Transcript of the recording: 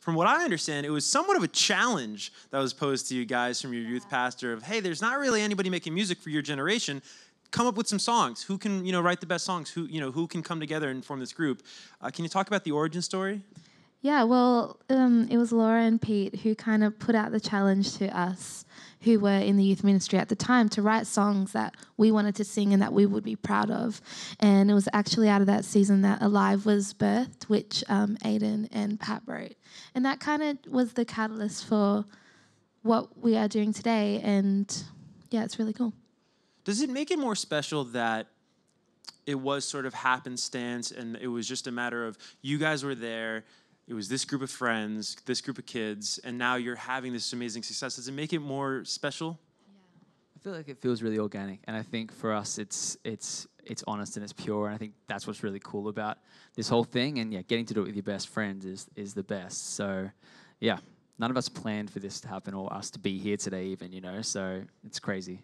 from what I understand, it was somewhat of a challenge that was posed to you guys from your youth pastor of, hey, there's not really anybody making music for your generation. Come up with some songs. Who can, you know, write the best songs? Who, you know, who can come together and form this group? Uh, can you talk about the origin story? Yeah, well, um, it was Laura and Pete who kind of put out the challenge to us who were in the youth ministry at the time to write songs that we wanted to sing and that we would be proud of. And it was actually out of that season that Alive was birthed, which um, Aodhan and Pat wrote. And that kind of was the catalyst for what we are doing today. And yeah, it's really cool. Does it make it more special that it was sort of happenstance and it was just a matter of you guys were there? It was this group of friends, this group of kids, and now you're having this amazing success. Does it make it more special? Yeah. I feel like it feels really organic, and I think for us, it's it's it's honest and it's pure, and I think that's what's really cool about this whole thing. And yeah, getting to do it with your best friends is is the best. So, yeah, none of us planned for this to happen or us to be here today, even you know. So it's crazy.